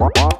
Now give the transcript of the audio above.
Bye.